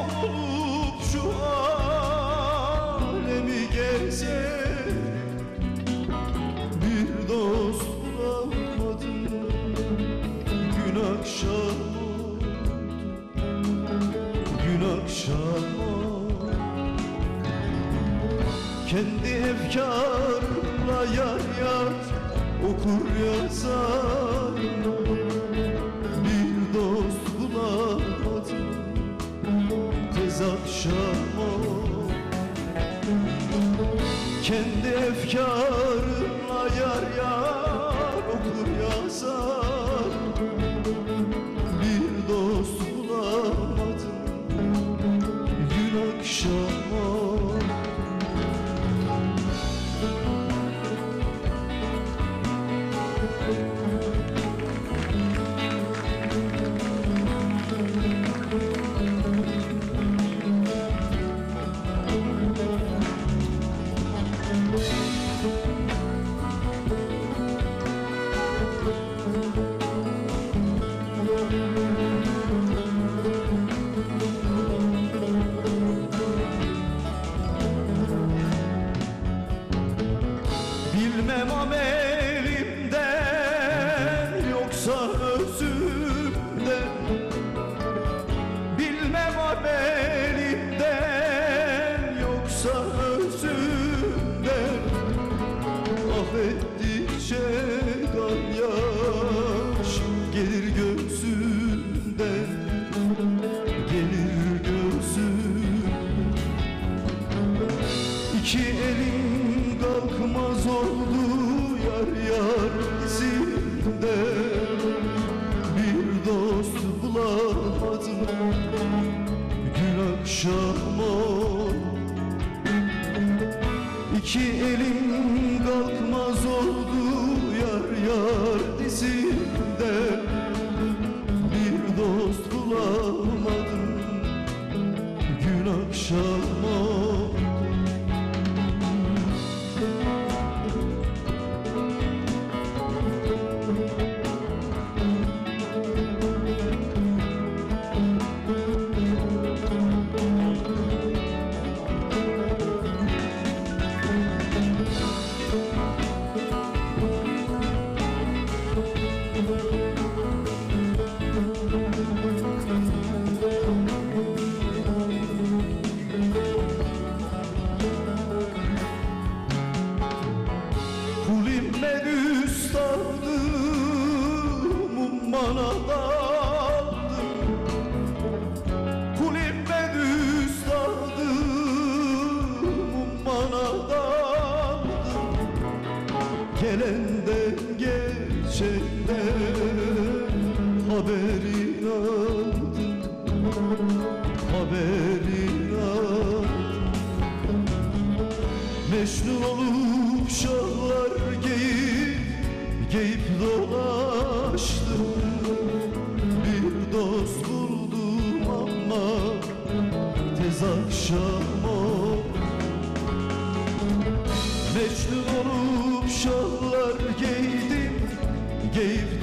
olup şu alemi gezerim Bir dost bulamadım. Gün akşam Gün akşam kendi efkarla yar yar okur yazar tez akşam o Kendi efkarla İki elim kalkmaz oldu yar yar izinde Bir dost bulamadım gün akşam oldu İki elim kalkmaz oldu yar yar dizinde daldım Kulim ben üstadım. Ummana daldım Gelenden geçenden haberin aldım Haberin aldım Mecnun olup şahlar geyip Geyip dolaştım Bir dost buldum ama Tez akşam oldu Mecnun olup şahlar giydim Geyip